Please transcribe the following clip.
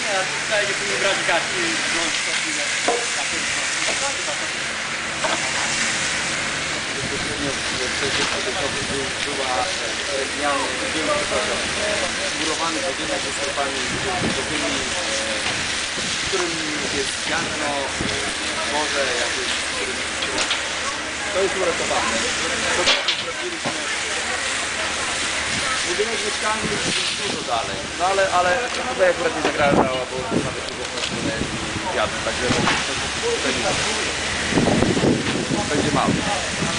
Nie, a tutaj nie powinien brać gaci wziąć to w którym jest ziarno, morze jakieś. To jest uratowane. Budynek mieszkalny jest dużo dalej, no ale, ale tutaj akurat nie zagrażała, bo nawet było na wiatr, także będzie, będzie mało.